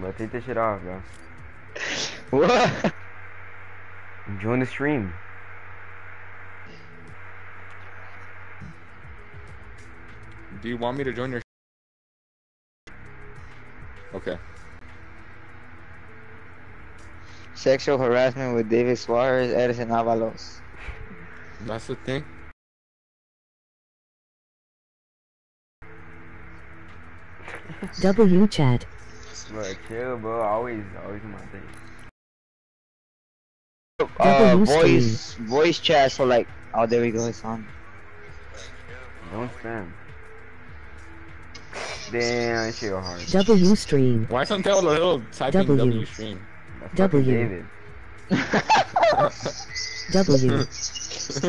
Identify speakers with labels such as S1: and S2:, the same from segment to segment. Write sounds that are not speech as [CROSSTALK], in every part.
S1: Bro, take this shit off, bro.
S2: What?
S1: Join the stream.
S3: Do you want me to join your? Okay.
S2: Sexual harassment with David Suarez, Edison Avalos.
S3: That's the thing.
S4: W chat.
S1: Bro, chill, bro. Always, always in my thing.
S2: Uh,
S4: W
S2: voice, voice chat. So like, oh, there we go. It's on.
S1: Don't spam. Damn, that shit hard.
S4: W stream.
S3: Why isn't there a little typing
S4: W.
S3: W stream?
S1: That's
S4: W.
S1: David. [LAUGHS]
S4: W. [LAUGHS]
S1: Is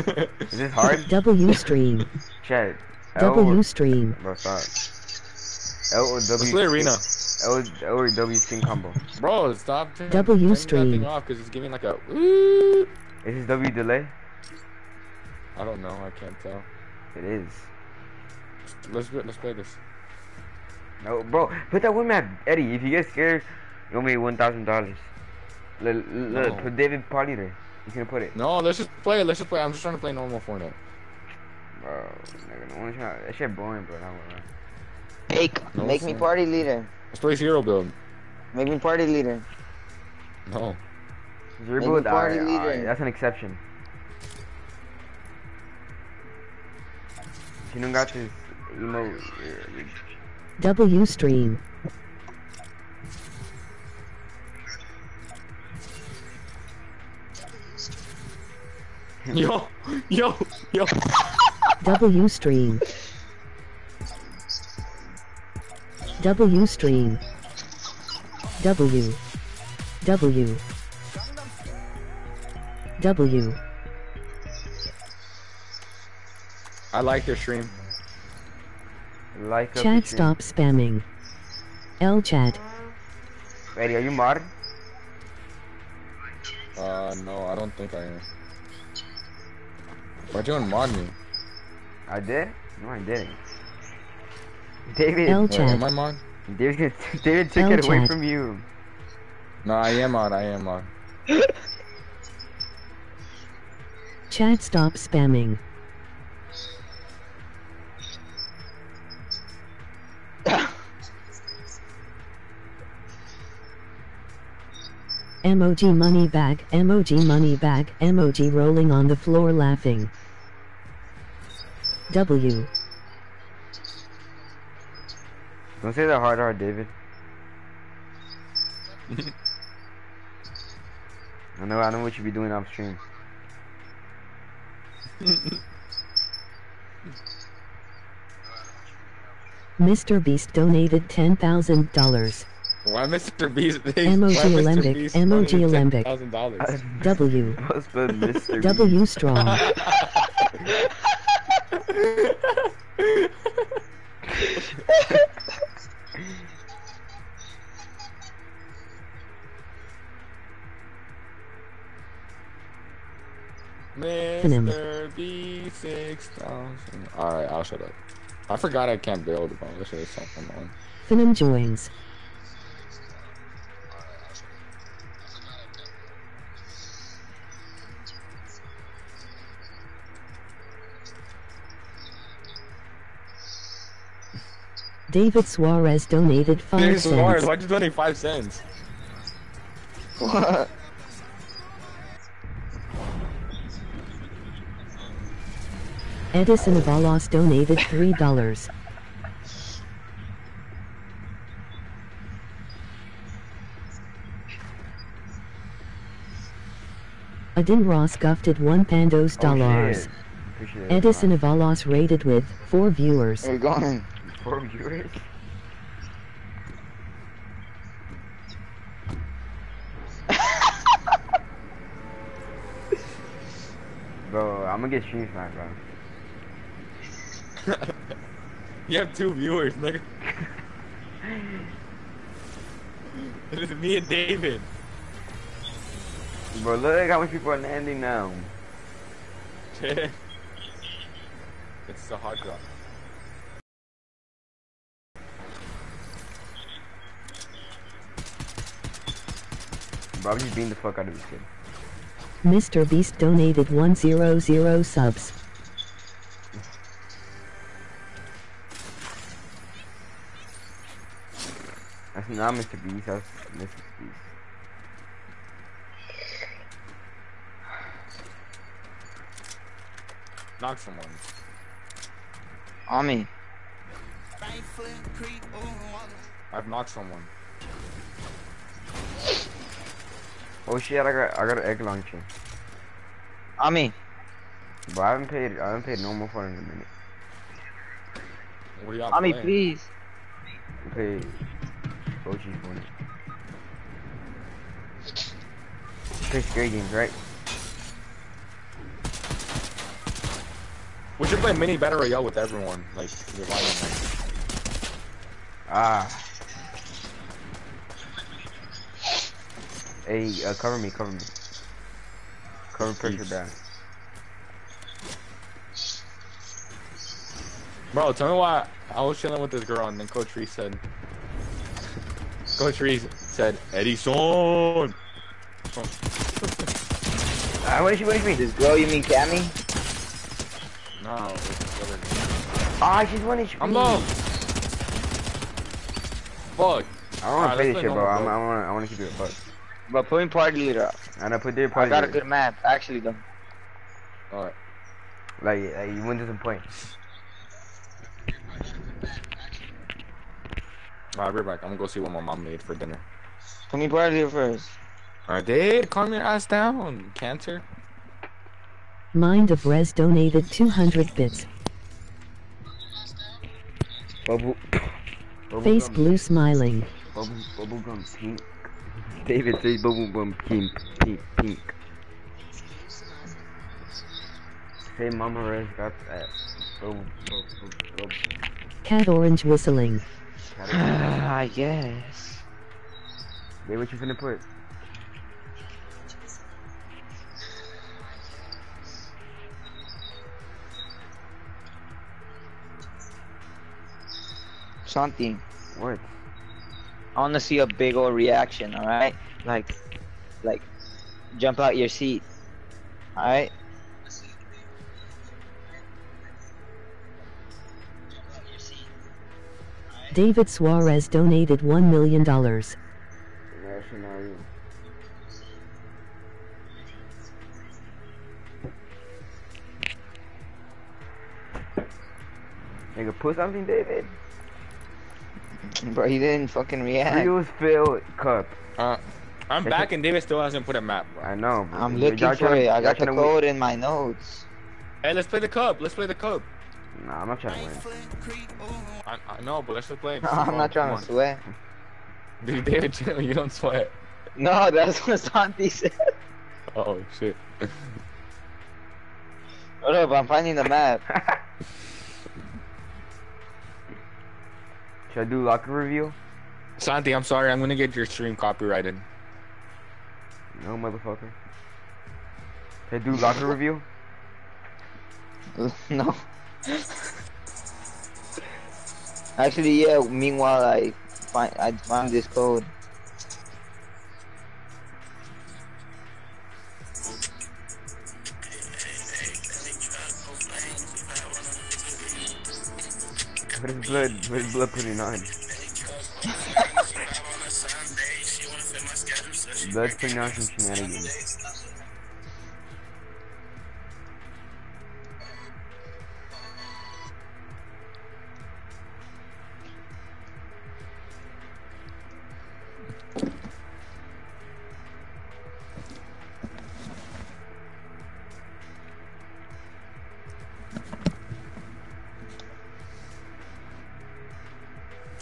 S1: this hard?
S4: W stream.
S1: Chat.
S4: W stream.
S1: bro, stop. L or
S3: Let's play arena.
S1: L, L or W skin combo.
S3: Bro, stop turning,
S4: W
S3: turning that
S4: stream.
S3: thing off because it's giving like a. Ooh.
S1: Is this W delay?
S3: I don't know. I can't tell.
S1: It is.
S3: Let's do it, let's play this.
S1: No, bro, put that one map, Eddie. If you get scared, you'll make one thousand dollars. Look, look,
S3: No.
S1: put David Party there. You can put it.
S3: No, let's just play. it. Let's just play. I'm just trying to play normal Fortnite.
S1: Bro, nigga, no one's trying. That shit boring, bro. Not gonna lie.
S3: No,
S2: make me party leader.
S3: Let's play zero build.
S2: Make me party leader.
S3: No.
S1: Zero
S2: Maybe
S1: build,
S2: party
S1: alright, alright,
S2: leader.
S1: that's an exception. If you don't got this emo, you're- you're-
S4: W stream.
S3: Yo, yo, yo.
S4: W stream. W stream. W. W. W.
S3: I like your stream.
S1: like up the
S4: Chat
S1: stream.
S4: stop spamming. L chat.
S1: Eddie, are you modded?
S3: Uh, no, I don't think I am. Why'd you unmod me?
S1: I did? No, I didn't. David,
S4: L
S3: Wait, am I
S4: chat.
S3: mod?
S1: David, [LAUGHS] David took it away from you.
S3: No, I am on. I am on. [LAUGHS]
S4: Chat stop spamming. Emoji money bag, emoji money bag, emoji rolling on the floor laughing. W.
S1: Don't say that hard, hard, David. I know, I know what you be doing off stream.
S4: Mr. Beast donated $10,000.
S3: Why Mr. Beast?
S4: Emoji [LAUGHS]
S3: why Mr.
S4: Alembic,
S3: Beast
S4: emoji
S3: wanted
S4: Alembic.
S3: $10,000? [LAUGHS]
S4: W.
S1: I was spelled Mr.
S4: W strong. [LAUGHS]
S3: Mr. B six thousand. All right, I'll shut up. I forgot I can't build, bro. This is something on.
S4: Finum joins. David Suarez donated 5
S3: Dude, Suarez,
S4: cents.
S3: why'd you donate five cents?
S2: What?
S4: Edison of Avalos donated $3. Adin Ross gifted 1 pandos
S1: Oh,
S4: dollars.
S1: shit. Appreciate it.
S4: Edison Avalos rated with 4 viewers.
S2: We're going.
S1: Four viewers? [LAUGHS] Bro, I'm gonna get stream sniped, bro.
S3: You have two viewers, nigga. it is me and David.
S1: Bro, look how much people are landing now.
S3: it's a hard drop.
S1: Bro, I'm just beating the fuck out of this kid.
S4: Mr. Beast donated 100 subs.
S1: Not Mr. Beast, that's Mrs. Beast.
S3: Knock someone.
S2: On me.
S3: I've knocked someone.
S1: Oh shit, I got I got an egg launcher.
S2: On me.
S1: But I haven't paid I haven't paid no more for in a minute.
S3: What are y'all
S2: On me,
S3: playing?
S2: please.
S1: I paid OG for it. Play scary games, right?
S3: We should play mini battle royale with everyone. Like, relying on.
S1: Ah. Hey, uh, cover me, cover me. Cover pressure
S3: Peace.
S1: down.
S3: Bro, tell me why I was chilling with this girl and then Coach Reese said, Coach Reese said, Edison.
S1: Ah, [LAUGHS] what is she, what is she?
S2: This girl, you mean Cammy?
S3: No, it's the other.
S1: Ah, she's one HP.
S3: I'm low. Fuck.
S1: I don't want
S3: Alright,
S1: to play
S3: let's
S1: this shit, bro. I'm,
S3: normal,
S1: I want, I want to keep it a buck.
S2: But put me party leader up.
S1: And I put their party.
S2: I
S1: party.
S2: got a good map, actually, though.
S3: Alright.
S1: Like, like you win to some point.
S3: Alright, we're back. I'm gonna go see what my mom made for dinner.
S2: Put me party leader first.
S3: Alright, dude, calm your ass down. Cancer.
S4: Mind of Res donated 200 bits.
S1: Bubble. bubble
S4: Face
S1: gum.
S4: blue smiling.
S1: Bubble, bubble gum pink. David says bubble gum pink, pink, pink. Say Mama Rez got that. Bubble, bubble, bubble.
S4: Cat orange whistling.
S1: Gotta- [SIGHS]
S2: I guess.
S1: Wait, what you finna put?
S2: Something.
S1: What?
S2: I want to see a big old reaction, alright? Like, like, jump out your seat. Alright?
S4: David Suarez donated $1 million.
S1: Actually, not you. Nigga, put something, David. [LAUGHS]
S2: Bro, he didn't fucking react.
S1: Reels filled cup.
S3: Uh, I'm
S1: That's [LAUGHS]
S3: back and David still hasn't put a map, bro.
S1: I know. Bro.
S2: I'm
S1: Y'all
S2: looking for
S1: tryna-
S2: it. I
S1: y'all
S2: got the
S1: tryna
S2: code in my notes.
S3: Hey, let's play the cup. Let's play the cup.
S1: Nah, I'm not trying to win.
S3: I, I know, but let's just play. [LAUGHS]
S2: I'm not trying to sweat. [LAUGHS]
S3: Dude, David, chill. You don't sweat.
S2: No, that's what Santi said.
S3: Oh shit.
S2: Hold up, I'm finding the map.
S1: Should I do locker review?
S3: Santi, I'm sorry. I'm gonna get your stream copyrighted.
S1: No, motherfucker. Should I do locker review? [LAUGHS]
S2: no. Actually, yeah. Meanwhile, I find I find this code.
S1: What is blood? What is blood putting on? [LAUGHS] Blood's putting on some shenanigans.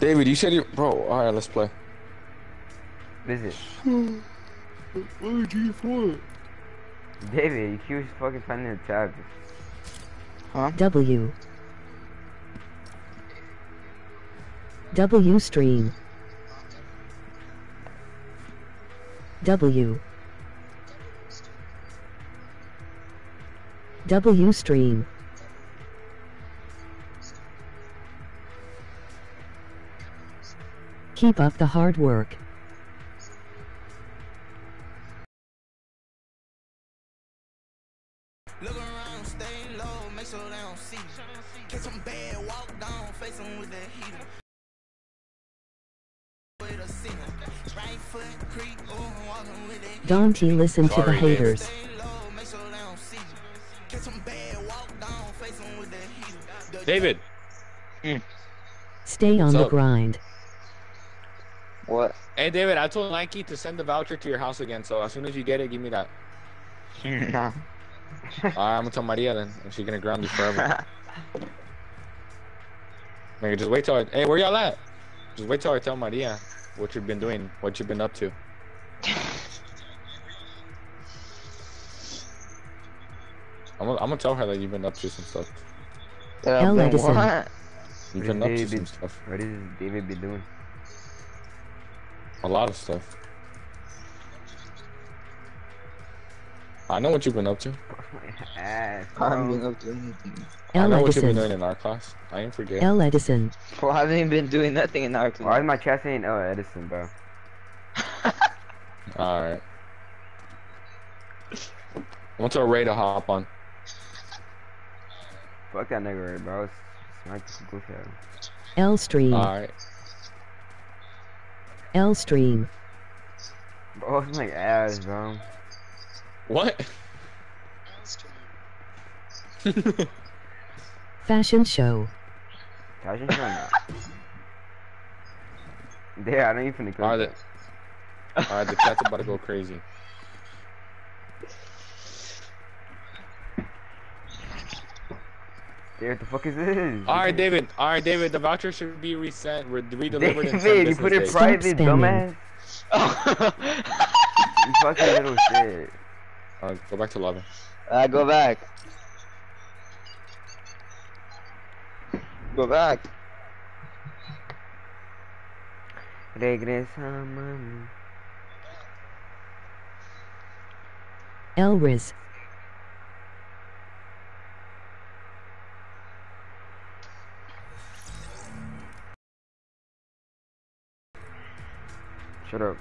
S3: David, you said you, bro. All right, let's play.
S1: Visit.
S3: Oh, G4.
S1: David, you keep fucking finding the tab.
S4: W. W stream. W. W stream. Keep up the hard work. Look around, stay low, make sure they don't see. Catch bad, walk down, face them with that heater. Don't you listen to the haters.
S3: David. Mm.
S4: Stay on
S3: What's
S4: the
S3: up?
S4: grind.
S2: What?
S3: Hey, David, I told Nike to send the voucher to your house again. So as soon as you get it, give me that.
S2: nah.
S3: Alright, I'm gonna tell Maria then, and she's gonna ground you forever. [LAUGHS] Nigga, just wait till I. Hey, where y'all at? Just wait till I tell Maria what you've been doing, what you've been up to. [LAUGHS] I'm gonna, I'm gonna tell her that you've been up to some stuff.
S2: Tell
S4: L. Edison.
S2: what?
S3: You've
S1: What
S3: been up to some stuff.
S1: What is David be doing?
S3: A lot of stuff. I know what you've been up to.
S1: My ass,
S2: I haven't been up to anything.
S3: I
S4: L.
S3: know what you've been doing in our class. I ain't forget.
S4: L. Edison.
S2: Well, I haven't been doing nothing in our class.
S1: Why is my chat saying oh Edison, bro? [LAUGHS]
S3: Alright. What's our Ray to hop on?
S1: Fuck that nigga, right, bro. Smack the goofy out. of.
S4: L. Stream.
S3: Alright.
S4: L. Stream.
S1: Bro, it's my ass, bro.
S3: What? [LAUGHS]
S4: Fashion show.
S1: Fashion show now. Yeah, [LAUGHS] I don't even click
S3: Alright,
S1: that.
S3: the, alright, the cat's about to go crazy. [LAUGHS]
S1: Yeah, what the fuck is this?
S3: Alright, David. Alright, David. The voucher should be resent, re- redelivered in 10
S1: David, you put it
S3: days.
S1: private,
S4: Stop
S1: dumbass. You fucking little shit.
S3: Alright, go back to lobby.
S2: I uh, go back. Go back.
S1: Regresa, mami.
S4: L.
S1: Shut up.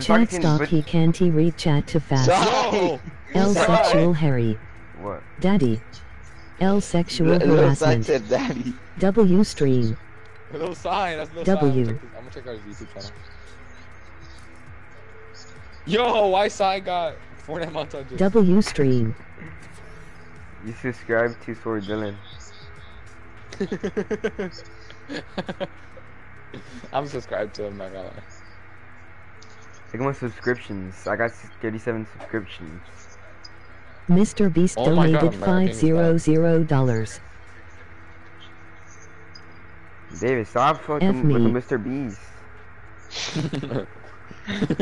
S4: Chat
S1: Fucking-
S4: stop he can't he read chat too fast.
S2: Sorry.
S4: L. Sexual Harry.
S1: What?
S4: Daddy. L. Sexual
S2: Little
S4: harassment.
S2: said daddy.
S4: W. Stream.
S3: No sign. That's no
S4: W.
S3: sign. I'm gonna check out his YouTube channel. Yo, why side got Fortnite montages?
S4: W. Stream.
S1: You subscribe to Sword Dylan. [LAUGHS]
S3: I'm subscribed to him, not gonna lie.
S1: Look at my subscriptions. I got 37 subscriptions.
S4: Mr. Beast
S3: Oh my God,
S4: donated
S3: American
S4: five zero zero dollars.
S1: David, stop
S4: F
S1: fucking with Mr. Beast. [LAUGHS]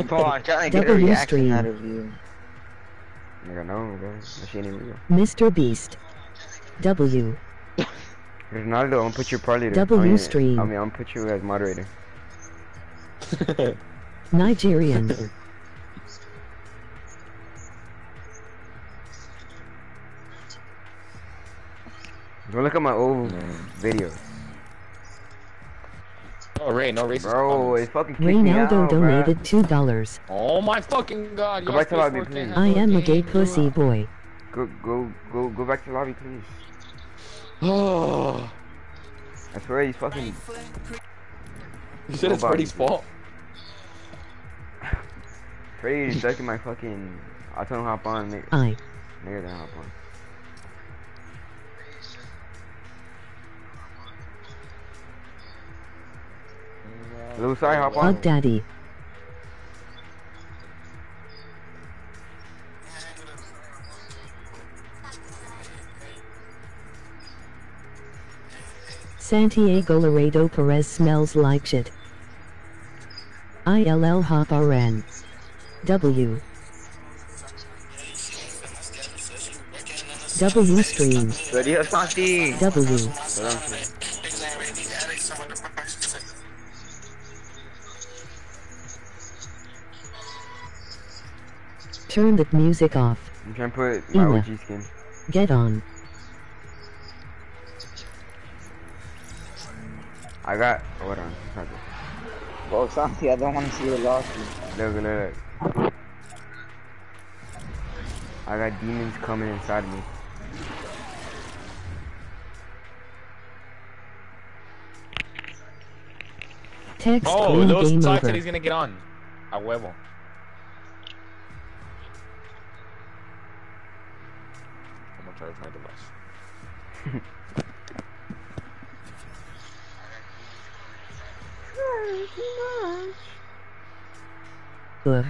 S2: Come on, I'm trying to get a
S4: W
S2: reaction
S4: stream.
S2: out of you.
S1: Nigga, no, bro. That shit ain't real.
S4: Mr. Beast. W.
S1: Ronaldo, I'm gonna put your party there.
S4: W
S1: I mean,
S4: stream.
S1: I mean, I'm gonna put you as moderator. [LAUGHS]
S4: Nigerian.
S1: Go look at my old
S3: Mm.
S1: videos.
S3: Oh, Ray, no racist
S1: Bro,
S3: comments.
S1: it fucking kicked me out,
S4: Reynaldo donated two dollars.
S3: Oh my fucking god.
S1: Go back to lobby, please.
S4: I am a gay pussy boy.
S1: Go, go, go, go back to the lobby, please.
S3: Oh,
S1: I swear he's fucking.
S3: you said it's
S1: Nobody.
S3: Freddy's fault.
S1: Freddy's stuck in my fucking. I'll tell him hop on. Nigga,
S4: I.
S1: nigga, then hop on. Lil Sai, hop on.
S4: Hug Daddy. Santiago Laredo Perez smells like shit. ILL Hop RN. W. W stream.
S2: Radio Santi.
S4: W. Turn the music off.
S1: I'm trying to put my
S4: Enough.
S1: OG skin.
S4: Get on.
S1: I got. Hold on.
S2: Go, Santi. I don't want to see you lost.
S1: Look, look, look. I got demons coming inside me.
S4: Text
S3: oh, those
S4: sucks
S3: he's gonna get on. A huevo. Charge my device.
S4: Ugh.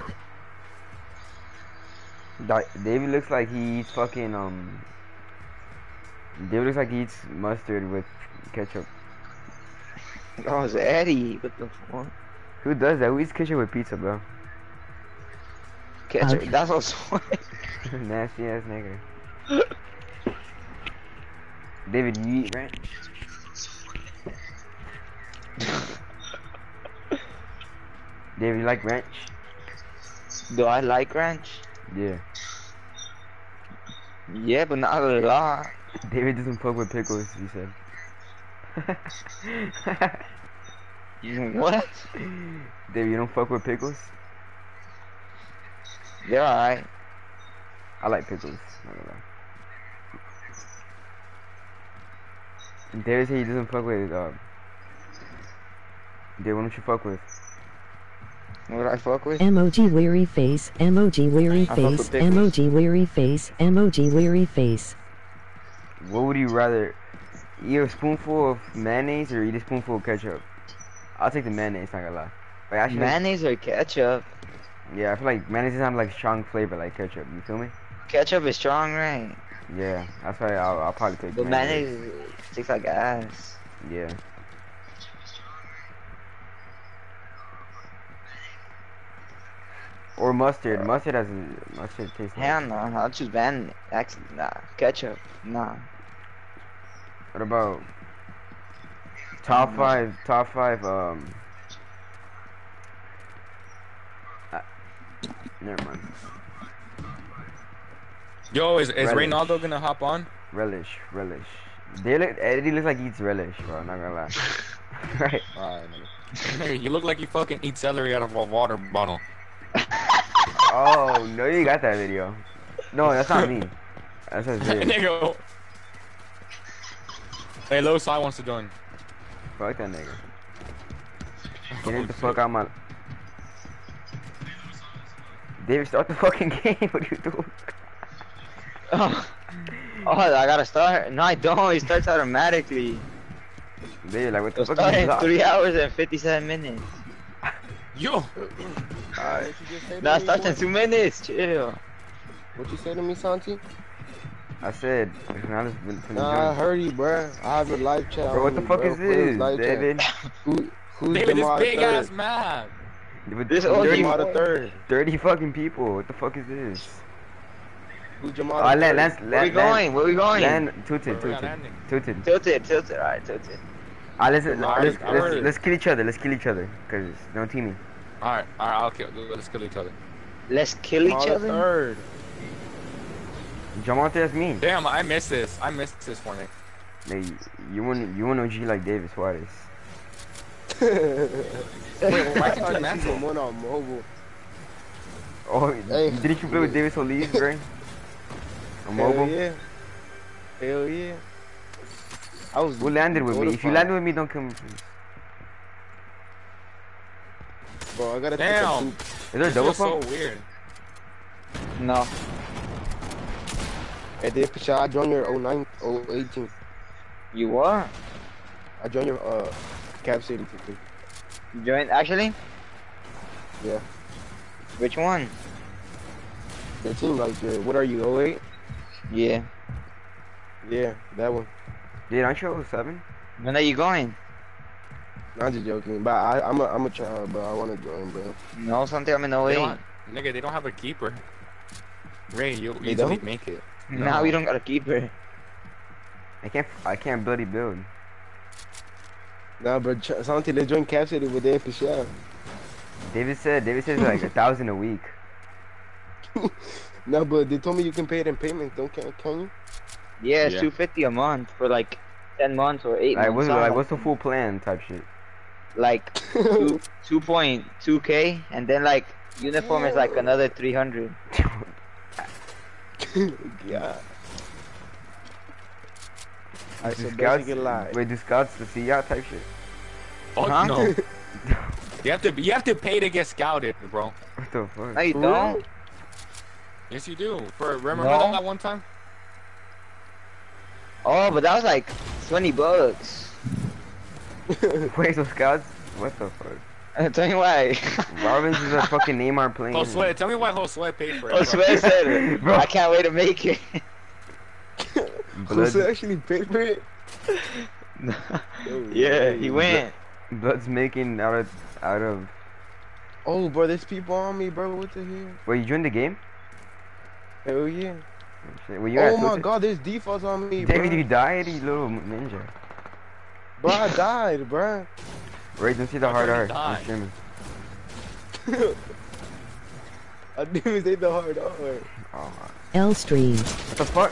S1: David looks like he eats fucking um. David looks like he eats mustard with ketchup. [LAUGHS]
S2: Oh, it's Eddie. What the fuck?
S1: Who does that? Who eats ketchup with pizza, bro?
S2: Ketchup.
S4: Okay.
S2: That's also. [LAUGHS]
S1: Nasty ass nigga. [LAUGHS] David, you eat ranch? David, you like ranch?
S2: Do I like ranch?
S1: Yeah.
S2: Yeah, but not a lot.
S1: David doesn't fuck with pickles, he said. [LAUGHS]
S2: What?
S1: David, you don't fuck with pickles?
S2: They're alright.
S1: I like pickles. Not gonna lie. And David said he doesn't fuck with. Uh, David, what don't you fuck with?
S2: What I fuck with?
S4: Emoji weary face, emoji weary
S2: I fuck with
S4: face, emoji weary face, emoji weary face.
S1: What would you rather? Eat a spoonful of mayonnaise or eat a spoonful of ketchup? I'll take the mayonnaise, not gonna lie. Like, actually,
S2: Mayonnaise or ketchup?
S1: yeah, I feel like mayonnaise doesn't have like strong flavor like ketchup. You feel me?
S2: Ketchup is strong, right?
S1: Yeah, that's why I'll, I'll probably take
S2: But
S1: mayonnaise.
S2: mayonnaise tastes like ass.
S1: Yeah. Or mustard. Mustard has a, mustard tastes.
S2: Hell no, I'll choose mayonnaise. Actually, nah. Ketchup, nah.
S1: What about top five? Top five. Um. Uh, never mind.
S3: Yo, is, is
S1: Relish.
S3: Reynaldo gonna hop on?
S1: Relish, relish. They look. Eddie looks like he eats relish, bro. Not gonna lie. [LAUGHS] right.
S3: Alright, you look like you fucking eat celery out of a water bottle. [LAUGHS]
S1: Oh no, you got that video. No, that's not me. That's his [LAUGHS] video.
S3: nigga. Hey, Low Side wants to join.
S1: Fuck that nigga. Get the oh, fuck out my. David, start the fucking game. What are you doing?
S2: Oh, oh, I gotta start. No, I don't. It starts automatically.
S1: David, like, what the
S2: It'll
S1: fuck
S2: start
S1: is
S2: in
S1: that?
S2: three hours and fifty-seven minutes.
S3: Yo!
S1: Alright.
S2: No, it starts in two minutes. Chill.
S5: What you say to me, Santi?
S1: I said, now this been
S5: Nah, I heard you, bro. I have a live chat.
S1: Bro, what the fuck
S5: bro.
S1: is
S5: Put his
S1: this,
S5: live chat.
S1: David?
S5: Who, who's
S3: David, this big
S5: third?
S3: ass map.
S1: With
S2: This
S1: thirty-
S2: OG
S5: Who's Jamal the third?
S1: 30 fucking people. What the fuck is this?
S5: Who's Jamal
S1: Oh,
S5: the
S1: land,
S5: third?
S1: land,
S2: Where we going? Where we going?
S1: land, tooted,
S3: Where we
S1: tooted,
S3: landing?
S1: tooted.
S2: Tilted, tilted. Alright, tilted.
S1: Ah, let's, let's, let's, let's, let's kill each other. Let's kill each other. Cause no teaming.
S3: Alright, alright, I'll kill. Let's kill each other.
S2: Let's kill each
S5: the
S2: other.
S5: third.
S1: Jamonte, that's me.
S3: Damn, I missed this. I missed this for me.
S1: Hey, you want you want OG like David Suarez? [LAUGHS]
S3: Wait, why
S5: I
S3: can't you
S5: thought
S3: mantle?
S5: season one on mobile.
S1: Oh,
S5: Hey.
S1: didn't you play with David Solis, bro? On
S5: Hell
S1: mobile.
S5: yeah. Hell yeah. I was.
S1: Who landed with me? If you
S5: notified.
S1: landed with me, don't kill me, please.
S5: Bro, I gotta
S3: Damn.
S5: take
S1: Is there a
S3: This
S1: double
S3: feels so weird.
S2: No.
S5: a poop. Hey, Dave Pichot, I joined your 09, 018.
S2: You what?
S5: I joined your uh, Cap City. team.
S2: You joined? Actually?
S5: Yeah.
S2: Which one?
S5: The team right there. What are you, 08?
S2: Yeah.
S5: Yeah, that one.
S1: Dude, aren't you 07?
S2: When are you going?
S5: I'm just joking, but I, I'm a, I'm a child, but I want to join, bro.
S2: No, something I'm in
S3: They
S2: 08.
S3: don't, nigga, they don't have a keeper. Ray, you
S5: They
S3: easily
S5: don't?
S3: make it.
S2: Now we don't got a keeper.
S1: I can't. I can't bloody build.
S5: Nah, bro. Ch- Santi, let's join Cap City with Dave Pichot.
S1: David said. David says like a thousand a week. [LAUGHS]
S5: No, but they told me you can pay it in payments. Don't can, can you?
S2: Yeah, it's
S3: Yeah.
S2: 250 a month for like 10 months or 8
S1: Like
S2: months.
S1: what's like what's the full plan type shit?
S2: like two, [LAUGHS] 2.2k and then like uniform is like another 300 [LAUGHS]
S5: yeah. I
S1: Do
S5: said
S1: scouts,
S5: basically lie.
S1: wait, do scouts to see y'all type shit?
S3: Fuck
S2: Huh?
S3: no. [LAUGHS] You have to you have to pay to get scouted, bro.
S1: What the fuck?
S2: No, you
S5: For
S2: don't.
S3: Yes, you do. For remember
S2: No.
S3: that one time?
S2: Oh, but that was like 20 bucks. [LAUGHS]
S1: Wait, so scouts? What the fuck?
S2: Uh, [LAUGHS] Tell me why.
S1: Robin's is a [LAUGHS] fucking Neymar playing.
S3: Josue, tell me why Josue paid for it.
S2: Oh,
S3: bro.
S2: swear said it.
S1: Bro.
S2: I can't wait to make it.
S1: Blood,
S5: Jose actually paid for it.
S2: yeah, he went.
S1: Blood's making out of out of.
S5: Oh, bro, there's people on me, bro. What the hell?
S1: Wait, you joined the game?
S5: Hell yeah.
S1: Shit, Were you
S5: oh my
S1: Twitter?
S5: god, there's defaults on me,
S1: David,
S5: bro.
S1: you died, you little ninja.
S5: Bro, I died, bro.
S1: Ray, don't see the
S3: I
S1: hard
S3: thought you
S1: R. I'm streaming. [LAUGHS]
S5: I didn't say the hard R.
S1: Oh,
S4: L stream.
S1: what the fuck?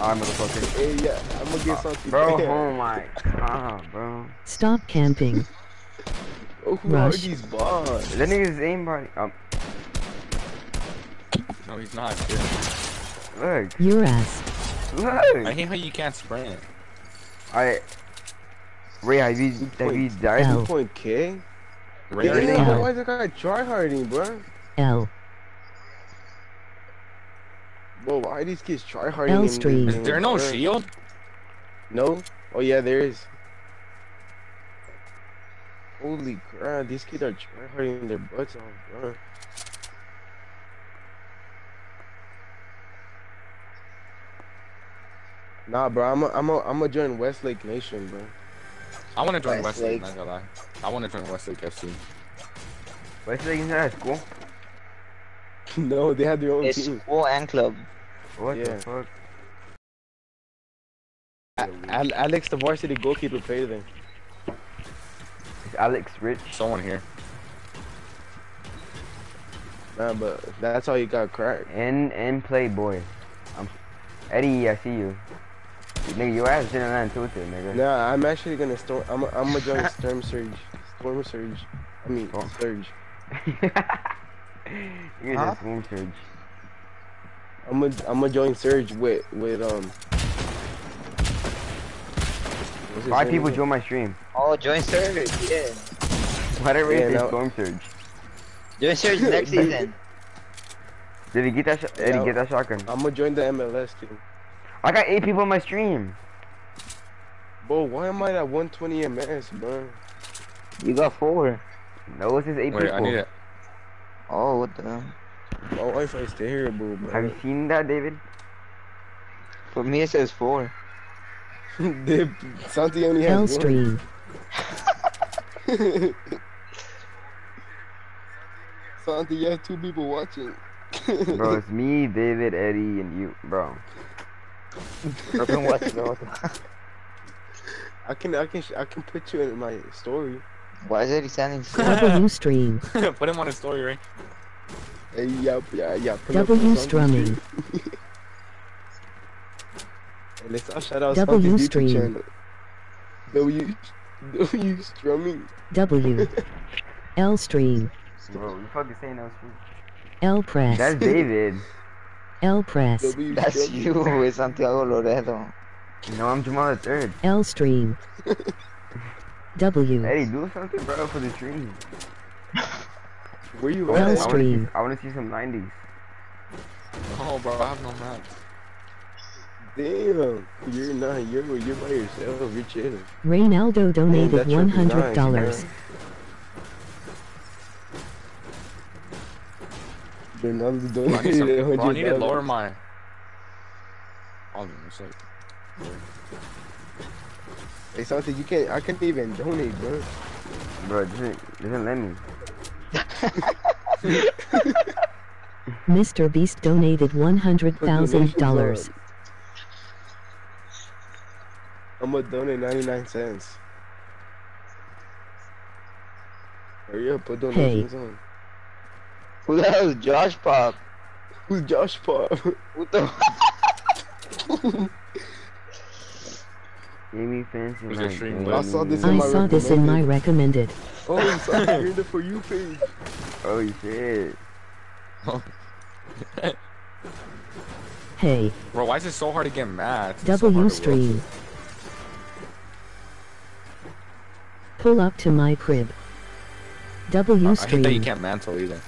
S1: i'm a motherfucker.
S5: Hey, yeah, I'm gonna get something.
S1: Bro,
S5: bad.
S1: oh my god, bro.
S4: Stop camping.
S5: Oh, [LAUGHS] who
S4: Rush.
S5: are these bots?
S1: That nigga's aimbot. Um,
S3: No, he's not. Dude.
S1: look,
S4: Your ass. Look.
S3: I
S1: look.
S3: hate how you can't sprint.
S1: I. Ray, have you have you died?
S4: L.
S5: Point K?
S3: Ray,
S5: Yeah,
S3: are you
S4: L.
S5: bro,
S3: not-
S5: why is that guy tryharding, bro?
S4: L.
S5: Bro, why are these kids tryharding?
S4: L
S5: in this
S4: stream.
S3: Is there no
S5: bro?
S3: shield?
S5: No? Oh yeah, there is. Holy crap, these kids are tryharding their butts off, bro. Nah, bro, I'm a, I'm a, I'm a join Westlake Nation, bro.
S3: I want to join
S2: Westlake.
S3: Westlake. Not gonna lie. I want to join Westlake FC.
S1: What's like inside of school? [LAUGHS]
S5: no, they have their own
S2: It's
S5: team.
S2: school and club.
S1: What
S5: Yeah.
S1: the fuck?
S5: Al- Alex, the varsity goalkeeper, played them.
S1: Is Alex rich?
S3: Someone here.
S5: Nah, but that's how you got cracked.
S1: And and Playboy. I'm Eddie. I see you. Nigga, your ass didn't land to it, nigga.
S5: Nah, I'm actually gonna storm. I'm, I'm gonna join [LAUGHS] Storm Surge. Storm Surge. I mean,
S1: Oh.
S5: Surge. [LAUGHS]
S1: You're
S5: Huh?
S1: just room surge.
S5: I'm gonna I'm gonna join Surge with with um. what's his name
S1: people join my stream.
S2: Oh, join Surge. Yeah.
S1: Whatever
S5: Yeah,
S1: it is,
S5: no.
S1: storm surge.
S2: Join Surge next [LAUGHS] season.
S1: Did he get that? Sh- Eddie,
S5: Yeah.
S1: get that shotgun.
S5: I'm gonna join the MLS team.
S1: I got eight people on my stream.
S5: Bro, why am I at 120 MS, bro?
S2: You got four.
S1: No, it's just eight
S3: Wait,
S1: people.
S3: I need it.
S2: Oh, what the?
S5: My Wi-Fi is terrible, bro.
S1: Have you seen that, David?
S2: For me, it says four. [LAUGHS]
S5: Dip, Santi only has
S4: L
S5: one.
S4: stream. [LAUGHS]
S5: Santi, you have two people watching. [LAUGHS]
S1: Bro, it's me, David, Eddie, and you, bro.
S2: Open what, bro?
S5: I can I can I can put you in my story.
S2: Why is it standing still?
S4: W stream. [LAUGHS]
S3: Put him on his story, right?
S5: Hey, yeah, yeah, yeah. pull up
S4: W
S5: on
S4: strumming.
S5: stream. [LAUGHS] Hey, let's all shout out
S4: W stream.
S5: W W strumming.
S4: W. [LAUGHS] L stream.
S1: Bro, you fucking saying that was true.
S4: L press.
S1: That's David.
S4: El Press.
S2: That's you, it's Santiago Loredo.
S1: No, I'm Jamal the third.
S4: L stream. [LAUGHS] w.
S1: Hey, do something, bro, for the stream.
S5: Where you at?
S1: L
S4: stream.
S1: I want to see some 90s.
S3: Oh, bro, I have no maps.
S5: Damn, you're not, you're, you're by yourself, you're chilling.
S4: Rainaldo donated $100.
S5: I
S3: bro, I need, some, bro, I need to lower my. Hold on a sec.
S5: Hey, something you can't. I couldn't even donate, bro.
S1: Bro, didn't didn't let me. [LAUGHS]
S4: Mr. Beast donated one
S5: hundred thousand dollars. I'm gonna donate ninety nine cents. Hurry up, put donations hey. on.
S2: Who the hell is Josh Pop?
S5: Who's Josh Pop?
S2: What the? [LAUGHS]
S1: Amy Fancy.
S3: Was your stream.
S5: I saw this
S4: I
S5: in my
S4: saw this in my
S5: recommended.
S4: recommended.
S5: Oh, sorry, you're in the for you page.
S1: Oh shit. [LAUGHS]
S4: Hey,
S3: Bro, why is it so hard to get mad? It's so
S4: W
S3: roll.
S4: stream. Pull up to my crib. W
S3: I hate that you can't mantle either.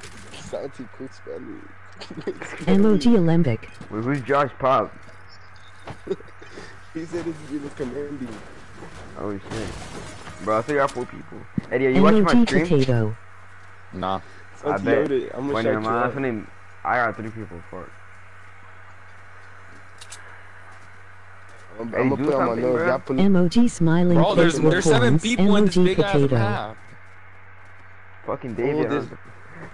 S5: Santi, quit spelling.
S4: MOG Alembic.
S1: Wait, who's Josh Pop?
S5: He said it's you was commanding.
S1: Oh shit. Bro, I thought y'all four people. Eddie, are you watching my
S4: MOG
S1: stream?
S4: Potato.
S3: Nah.
S5: Santi,
S1: bet.
S5: load it. I'm gonna
S1: your
S5: shout you
S1: last name, I got three people for it.
S5: I'm,
S1: Hey,
S5: I'm gonna
S1: do
S5: put on my nose.
S1: bro.
S5: Y'all put
S4: MOG smiling
S3: Bro, there's
S4: face
S3: there's seven
S4: horns.
S3: people in this
S4: MOG
S3: big ass map.
S1: Fucking David.
S5: this-
S1: huh?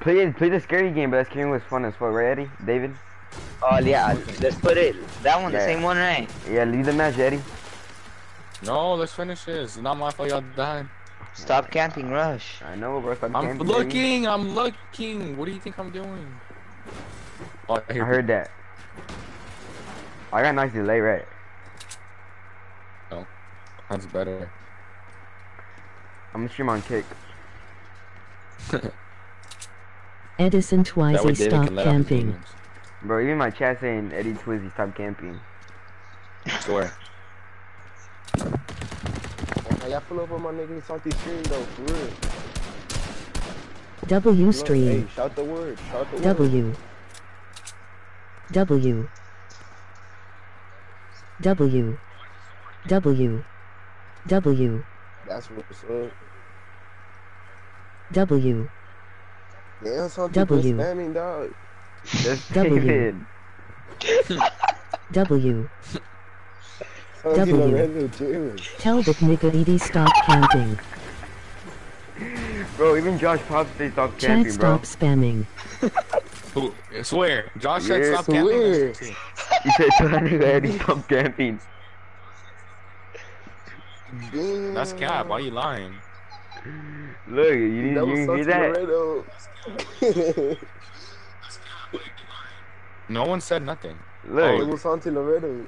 S1: Play play the scary game, but that scary game was fun as fuck, right, Eddie? David?
S2: Oh yeah, let's put it. That one, the same one, right?
S1: Yeah, lead the match, Eddie.
S3: No, let's finish this. It's not my fault y'all died.
S2: Stop camping, rush.
S1: I know, bro. Stop
S3: I'm
S1: camping, Eddie.
S3: looking, I'm looking. What do you think I'm doing? Oh,
S1: I heard that. I got a nice delay, right?
S3: Oh, that's better.
S1: I'm gonna stream on Kick. [LAUGHS]
S4: Edison
S3: That way
S4: Twisey
S3: David
S4: stop
S3: can let out his
S4: camping.
S1: Bro, even my chat saying Eddie Twizzy, stop camping.
S3: Swear.
S5: Hey, y'all pull up on my nigga Santi stream though, for real.
S4: W stream.
S5: Hey, shout the word. Shout the word.
S4: W. W. W. W. W.
S5: That's what's up.
S4: W.
S5: Damn, Santi
S4: W.
S5: quit spamming, dog.
S1: That's [LAUGHS]
S4: W.
S1: David.
S4: W. [LAUGHS]
S5: Santi
S4: W. Tell that nigga Edie stop camping.
S1: Bro, even Josh Pop said stop
S4: Chad
S1: camping, bro.
S4: stop spamming.
S3: Who? Swear. Josh said
S1: Yeah,
S3: stop camping.
S5: swear. [LAUGHS]
S1: He said tell that nigga Eddie stop camping.
S5: Damn.
S3: That's cap. Why are you lying?
S1: Look, you didn't
S5: That
S1: you
S5: was
S1: didn't hear that? [LAUGHS]
S3: No one said nothing.
S5: it
S1: Look.
S5: was Santi Loretto.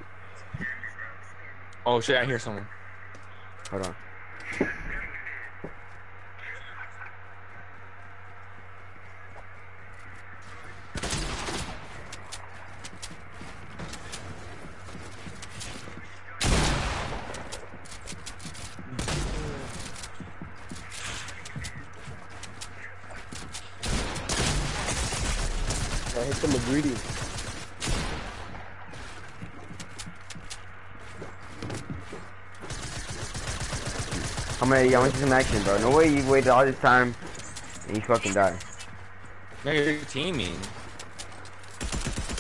S3: Oh shit, I hear someone.
S1: Hold on.
S5: I hit the McGreedy.
S1: I'm gonna, I want to see some action, bro. No way you waited all this time and you fucking die.
S3: Nigga, you're teaming.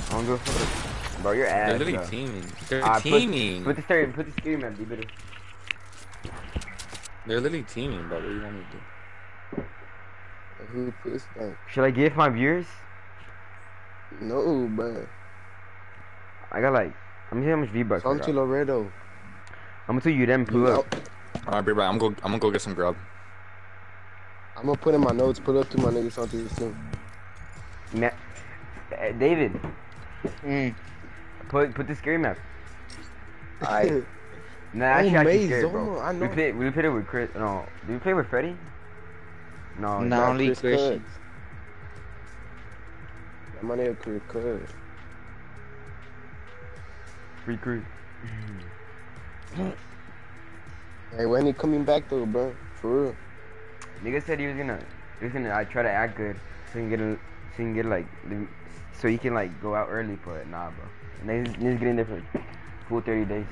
S1: I don't go for Bro, you're ass, They're
S3: literally
S1: bro.
S3: teaming. They're
S1: Ah,
S3: teaming.
S1: Put the scary, put the scary map, D-Bitter.
S3: They're literally teaming, bro. What do you want me to do?
S5: Who puts that?
S1: Should I give my viewers?
S5: No, bro.
S1: I got like, let me see how much V-Bucks I got.
S5: Santi Loretto.
S1: I'm gonna tell you then pull up.
S3: Alright, be right. I'm go. I'm gonna go get some grub.
S5: I'm gonna put in my notes. Put up to my nigga Santi soon.
S1: Ma- uh, David,
S2: Mm.
S1: put put the scary map. [LAUGHS]
S2: I
S1: Nah, actually,
S5: Oh,
S1: actually
S5: Maze
S1: scared, bro.
S5: Zone, I
S1: We
S5: know.
S1: played, we played it with Chris. No, did we play with Freddy? No,
S2: No.
S1: no.
S2: only
S5: Chris
S2: Christian.
S5: Cuz. That my nigga Chris Cuz.
S1: Free Cruz.
S5: Hey, when he coming back though, bro? For real.
S1: Nigga said he was gonna, he was gonna. I try to act good so he can get, a, so he can get like, so he can like go out early for it. Nah, bro. And he's, he's getting there for full 30 days.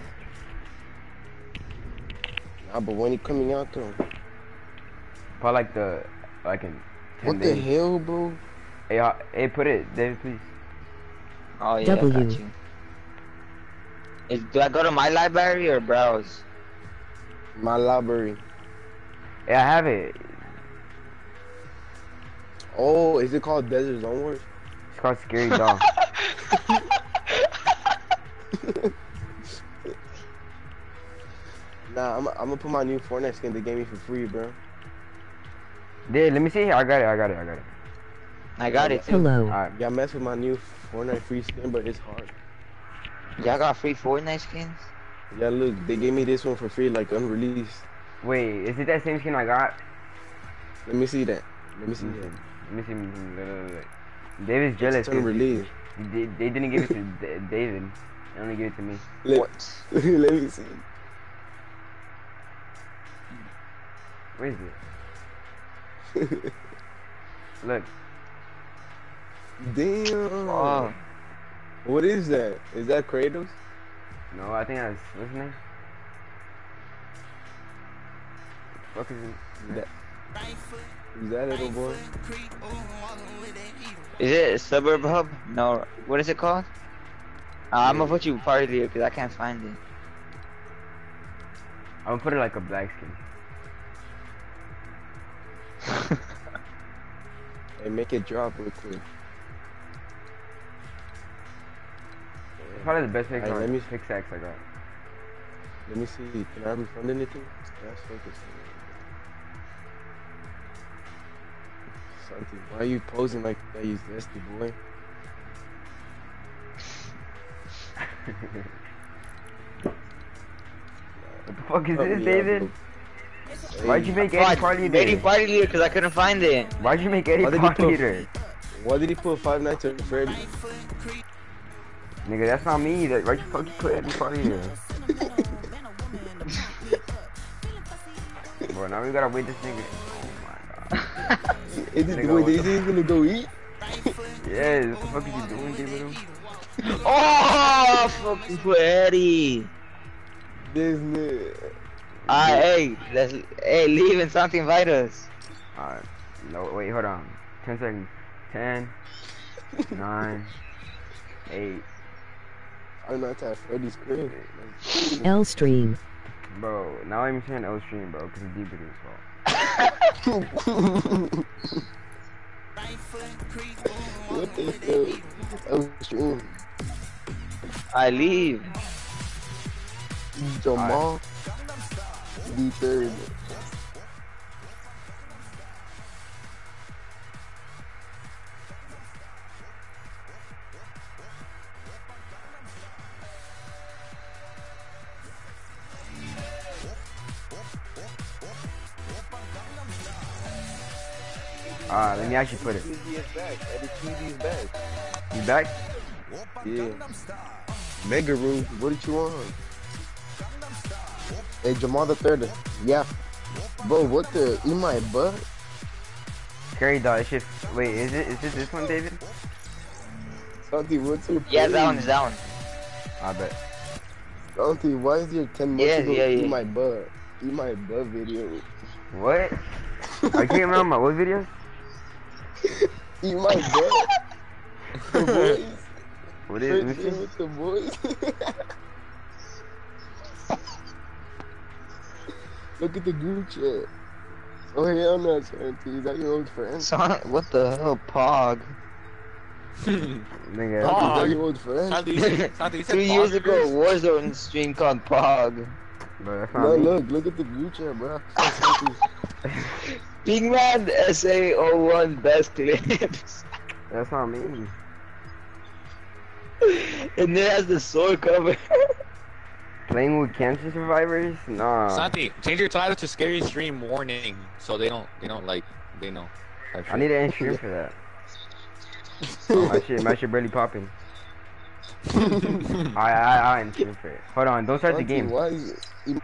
S5: Nah, but when he coming out though?
S1: Probably like the, like in 10
S5: What the hell, bro?
S1: Hey, uh, hey, put it, David, please.
S2: oh yeah, I
S4: W.
S2: got you. Is, do I go to my library or browse?
S5: My library.
S1: Yeah, I have it.
S5: Oh, is it called Desert Zone Wars?
S1: It's called Scary Dog. [LAUGHS]
S5: Nah, I'm, I'm gonna put my new Fortnite skin they gave me for free, bro.
S1: Dude, let me see. I got it. I got it. I got it.
S2: I got it too.
S4: Hello.
S1: Alright.
S5: Y'all mess with my new Fortnite free skin, but it's hard.
S2: Y'all got free Fortnite skins?
S5: Yeah, look, they gave me this one for free, like unreleased.
S1: Wait, is it that same skin I got?
S5: Let me see that. Let me see
S1: Let me see.
S5: that.
S1: Let me see. Let me see. Look, look, look. David's jealous.
S5: It's
S1: 'cause
S5: unreleased.
S1: They, they didn't give it to David. They only gave it to me.
S5: Let,
S2: What? [LAUGHS]
S5: let me see.
S1: Where is it? [LAUGHS] Look,
S5: Damn.
S2: Oh,
S5: What is that? Is that Kratos?
S1: no, I think that's what's his name. Fuck is it?
S5: That, is that little boy?
S2: is it Suburb Hub? No, what is it called? Uh, I'm gonna put you party leader because I can't find it.
S1: I'm gonna put it like a black skin. [LAUGHS]
S5: Hey, make it drop real quick.
S1: It's probably the best pick
S5: Alright, let me-
S1: pickaxe I got.
S5: Let me see. Can I refund anything? That's focus. Something. Why are you posing like that, you zesty boy?
S1: What [LAUGHS] the fuck is
S5: Help
S1: this,
S5: me out,
S1: David?
S5: bro.
S1: Why'd you
S5: Hey,
S1: make
S2: Oh,
S1: Eddie
S2: I
S1: party
S2: made you
S1: leader?
S2: party leader because I couldn't find it.
S1: Why'd you make Eddie
S5: Why did he
S1: party
S5: put-
S1: leader?
S5: Why did he put Five Nights at Freddy?
S1: Nigga, that's not me. That why'd you fucking put Eddie party leader? [LAUGHS] Bro, now we gotta wait this nigga. Oh my god.
S5: Is it
S1: Nigga,
S5: the way they say he's gonna go eat?
S1: Yes, what the fuck is you doing, David? [LAUGHS]
S2: Oh, fucking put Eddie.
S5: This nigga.
S2: Alright, hey, let's hey leave and something invite us.
S1: Alright. No, wait, hold on. 10 seconds. 10, [LAUGHS] 9, 8.
S5: Five Nights at Freddy's crib.
S4: L stream.
S1: Bro, now I'm saying L stream, bro, because it's deeper fault.
S5: what the hell? Oh, stream.
S2: I leave.
S5: Jamal. The third.
S1: Alright, let me actually put it.
S5: Easy is back. Eddie TV's back.
S1: You back?
S5: Yeah. Mega room. What did you want? Hey, Jamal the third. Yeah. Bro, what the? Eat my butt?
S1: Scary dog, shit. Wait, is it? Is it this one, David?
S5: Santi, what's your
S2: Yeah, that one is that one.
S1: I bet.
S5: Santi, why is your 10 months
S2: Yeah,
S5: ago
S2: yeah,
S5: eat
S2: yeah.
S5: my butt? Eat my butt video.
S1: What? [LAUGHS] I can't remember my what video?
S5: Eat my butt. the boys.
S1: What is
S5: First
S1: it?
S5: game with the boys. [LAUGHS] Look at the group chat. Oh hell no, Santi. Is that your old friend?
S2: Son, what the hell, Pog? [LAUGHS]
S1: Nigga.
S5: Santi, is that your old friend?
S3: Santi, Santi, you said [LAUGHS]
S2: Two years ago. Warzone stream called Pog.
S1: Bro,
S5: No,
S1: me.
S5: look, look at the group chat, bro. Santi.
S2: Pigman SA01 best clips.
S1: That's not me. [LAUGHS]
S2: and it has the sword cover.
S1: Playing with cancer survivors? Nah.
S3: Santi, change your title to scary stream warning, so they don't, they don't like, they know.
S1: I need to end stream for that. [LAUGHS] Oh, my shit, my shit barely popping. [LAUGHS] I, I, I end stream for it. Hold on, don't start the game.
S5: Why is it?